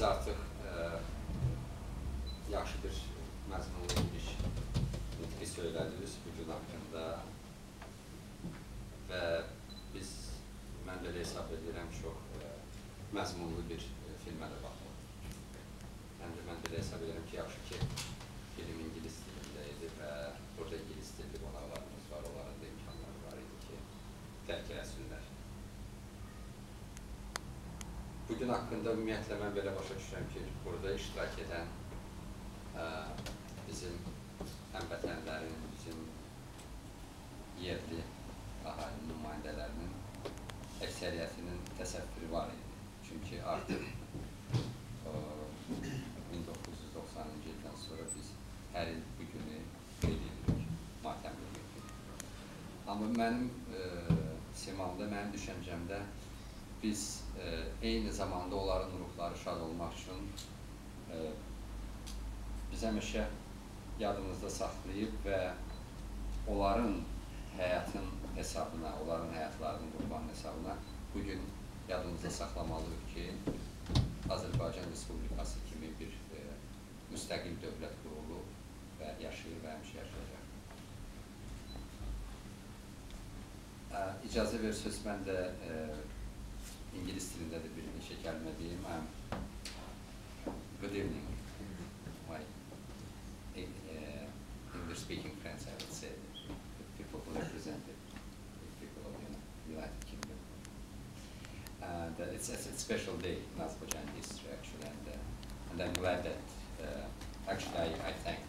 siz artıq ə, yaxşı bir məzmunlu giriş nitqi söylədiniz bu gün haqqında və biz, mən belə hesab edirəm, çox ə, məzmunlu bir ə, filmə də baxdıq. Yəni, mən belə hesab edirəm ki, yaxşı ki, film ingilis dilində idi və burada ingilis dilli qonaqlarımız var, onların da imkanları var idi ki, dərk eləsinlər. Bugün haqqında ümumiyyətlə mən belə başa düşürəm ki, burada iştirak edən ə, bizim həmvətənlərin, bizim yerli əhali nümayəndələrinin əksəriyyətinin təsəvvürü var idi. Çünki artıq ə, 1990-cı ildən sonra biz hər il bu günü qeyd edirik, matəm edirik. Amma mənim ə, simamda, mənim düşüncəmdə biz e, eyni zamanda onların ruhları şad olmaq üçün e, biz həmişə yadımızda saxlayıb və onların həyatın hesabına, onların həyatlarının qurban hesabına bugün yadımızda saxlamalıyıq ki, Azərbaycan Respublikası kimi bir e, müstəqil dövlət qurulu və yaşayır və həmişə yaşayacaq. E, icazə verirsiniz, mən də e, İngiliz dilinde de. Um, good evening, my uh, English speaking friends, I would say, the people who represent the people of the United Kingdom. And uh, it's, it's a special day in Azerbaijan history, actually, and, uh, and I'm glad that, uh, actually, I, I thank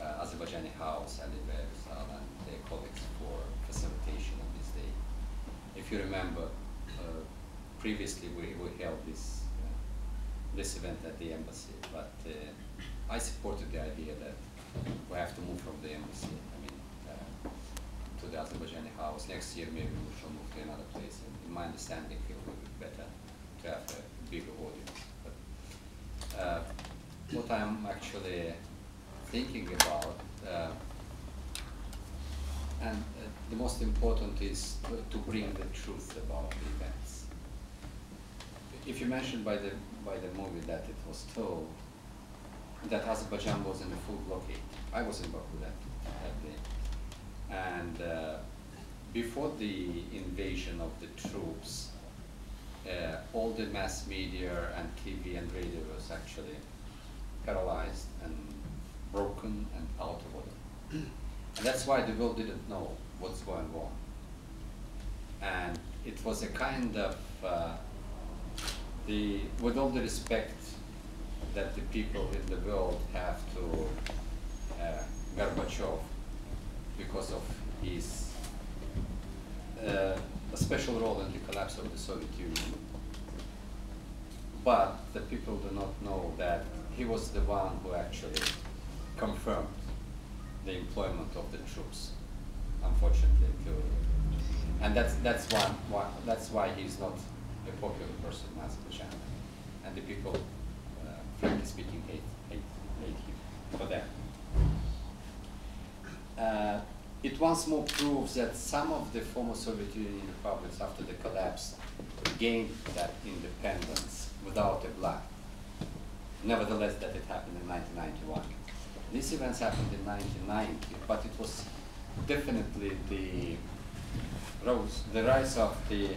uh, Azerbaijani House, Ali Berzal, and their colleagues for facilitation of this day. If you remember, previously we, we held this uh, this event at the embassy, but uh, I supported the idea that we have to move from the embassy. I mean, uh, to the Azerbaijani house. Next year, maybe we shall move to another place. And in my understanding, it would be better to have a bigger audience. But uh, what I'm actually thinking about, uh, and uh, the most important is to, to bring the truth about the events if you mentioned by the by the movie that it was told that Azerbaijan was in a full blockade, I was in Baku that, that day, and uh, before the invasion of the troops, uh, all the mass media and TV and radio was actually paralyzed and broken and out of order. And that's why the world didn't know what's going on. And it was a kind of uh, the, with all the respect that the people in the world have to uh, Gorbachev because of his uh, a special role in the collapse of the Soviet Union. But the people do not know that he was the one who actually confirmed the employment of the troops, unfortunately. And that's, that's, one, why, that's why he's not a popular person in Azerbaijan. And the people, uh, frankly speaking, hate, hate, hate him for that. Uh, it once more proves that some of the former Soviet Union republics after the collapse gained that independence without a blood. Nevertheless, that it happened in 1991. These events happened in 1990, but it was definitely the rose, the rise of the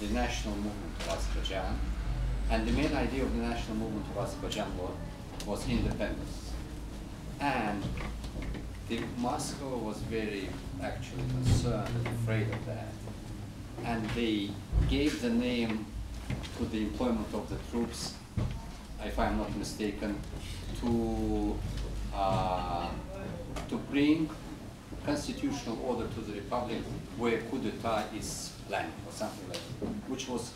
the national movement of Azerbaijan. And the main idea of the national movement of Azerbaijan was, independence. And the Moscow was very actually concerned and afraid of that. And they gave the name to the employment of the troops, if I'm not mistaken, to, uh, to bring constitutional order to the republic where coup d'etat is planned or something like that, which was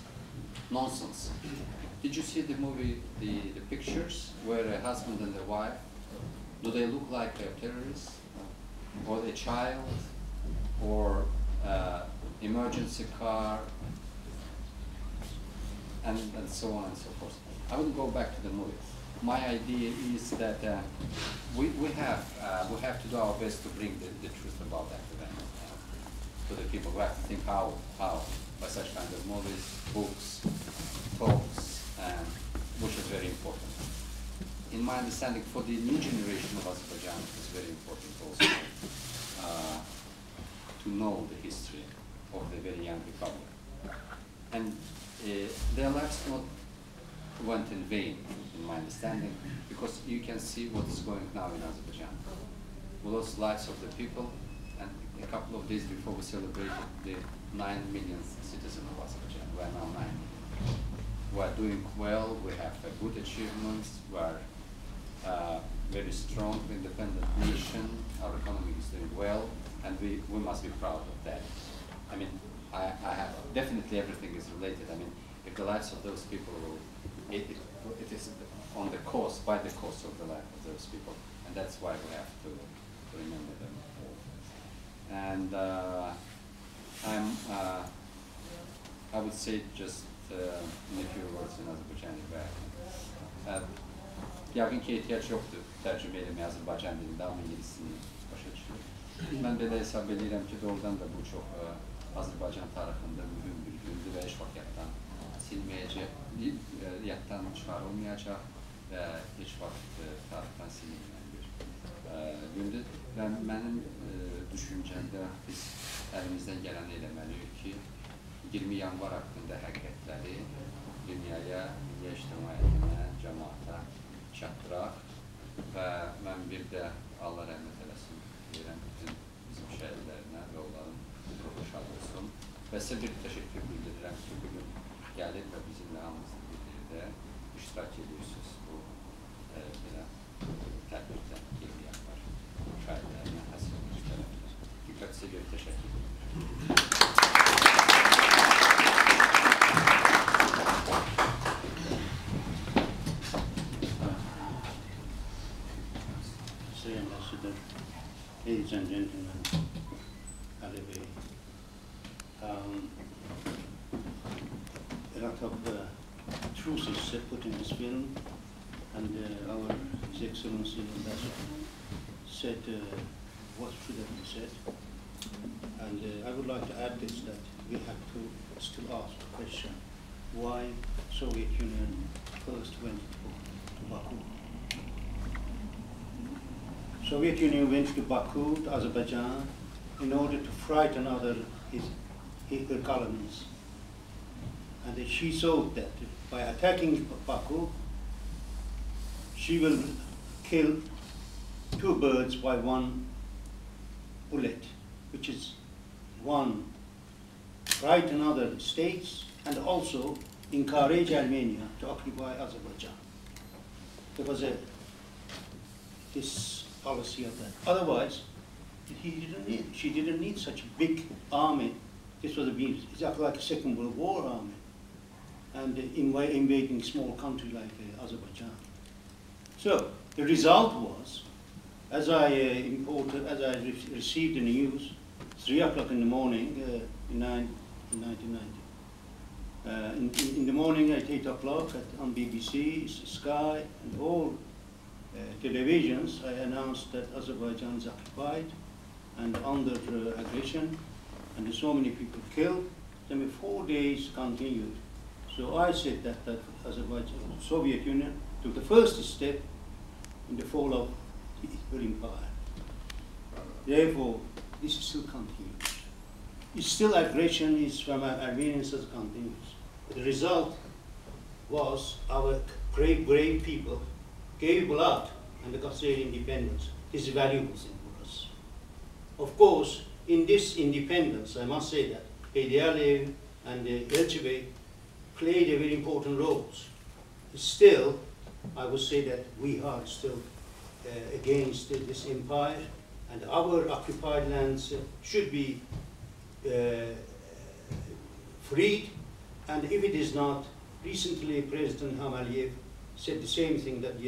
nonsense. Did you see the movie, the, the pictures where a husband and a wife, do they look like a terrorist or a child or uh, emergency car and, and so on and so forth. I wouldn't go back to the movie. My idea is that uh, we, we, have, uh, we have to do our best to bring the, the truth about that to event to the people. We have to think how, how by such kind of movies, books, talks, and which is very important. In my understanding, for the new generation of Azerbaijan, it's very important also uh, to know the history of the very young republic. And uh, their lives not went in vain, in my understanding, because you can see what is going now in Azerbaijan. We lost lives of the people, and a couple of days before we celebrated the 9 million citizens of Azerbaijan. We are now 9 million. We are doing well, we have good achievements, we are uh, very strong, independent nation, our economy is doing well, and we, we must be proud of that. I mean, I, I have, definitely everything is related. I mean, if the lives of those people will, it, it, is on the cost, by the cost of the life of those people, and that's why we have to, remember them all. And uh, I'm, uh, I would say just uh, in a few words in Azerbaijani back. Uh, yəqin ki, ehtiyac yoxdur tərcümə eləməyə Azərbaycan dilində, amma ingilisini başa düşür. Mən belə hesab edirəm ki, doğrudan da bu çox Azərbaycan tarixində mühüm bir gündür və heç vaxt yaddan yaddan çıxarılmayacaq və heç vaxt tarixdən ə, gündür. Və mənim düşüncəmdə biz əlimizdən gələni eləməliyik ki, 20 yanvar haqqında həqiqətləri dünyaya, dünya ictimaiyyətinə, cəmaata çatdıraq və mən bir də Allah rəhmət eləsin deyirəm bütün bizim şəhidlərinə və onların ruhu şad olsun. Və sizə bir təşəkkür bildirirəm ki, bugün gəlib və bizimlə hamımızın birlikdə iştirak edirsiniz bu e, belə tədbirdə 20 yanvar şəhidlərinə həsr edici tərəflər. Diqqət sizə görə təşəkkür edirəm. Say Ambassador, ladies and gentlemen, Ali Bey, um, a lot of uh, uh, put in this film, and our His Excellency Ambassador said uh, what should have been said. And uh, I would like to add this, that we have to still ask the question, why Soviet Union first went to, to Baku? Soviet Union went to Baku, to Azerbaijan, in order to frighten other his, his colonies. And she thought that by attacking Baku, she will kill two birds by one bullet, which is one, frighten other states and also encourage Armenia to occupy Azerbaijan. There was a this policy of that. Otherwise, he didn't need, she didn't need such a big army. This was a it's like a Second World War army, and inv- invading small country like uh, Azerbaijan. So the result was, as I uh, imported, as I re- received the news, three o'clock in the morning uh, in, nine, in 1990. Uh, in, in, in the morning at 8 o'clock on BBC, Sky, and all uh, televisions, I announced that Azerbaijan is occupied and under uh, aggression, and so many people killed. Then four days continued. So I said that, that Azerbaijan, Soviet Union, took the first step in the fall of the empire. Therefore, this still continues. It's still aggression is from Ar- Armenians that continues. The result was our great, brave people gave blood and their independence. Is a valuable thing for us. Of course, in this independence, I must say that Heydar Aliyev and Elchibey played a very important role. Still, I would say that we are still uh, against this empire, and our occupied lands uh, should be uh, freed. And if it is not, recently President Ilham Aliyev said the same thing that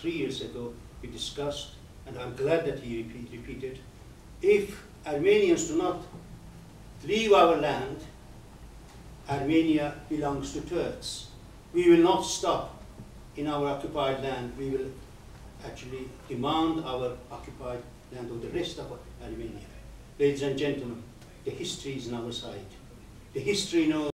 three years ago we discussed, and I'm glad that he repeat, repeated. If Armenians do not leave our land, Armenia belongs to Turks. We will not stop in our occupied land. We will actually demand our occupied land of the rest of Armenia. Ladies and gentlemen, the history is on our side. The history knows.